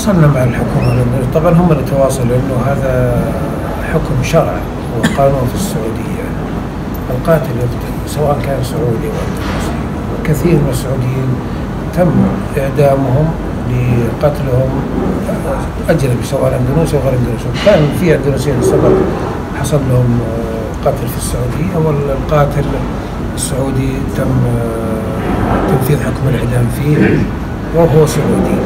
تواصلنا مع الحكومة لأنه طبعا هم اللي تواصلوا لأنه هذا حكم شرع وقانون في السعودية. القاتل يقتل سواء كان سعودي أو أندونيسي وكثير من السعوديين تم إعدامهم لقتلهم أجنبي سواء أندونيسي أو غير أندونيسي كان في أندونيسيين سبق حصل لهم قتل في السعودية والقاتل السعودي تم تنفيذ حكم الإعدام فيه وهو سعودي.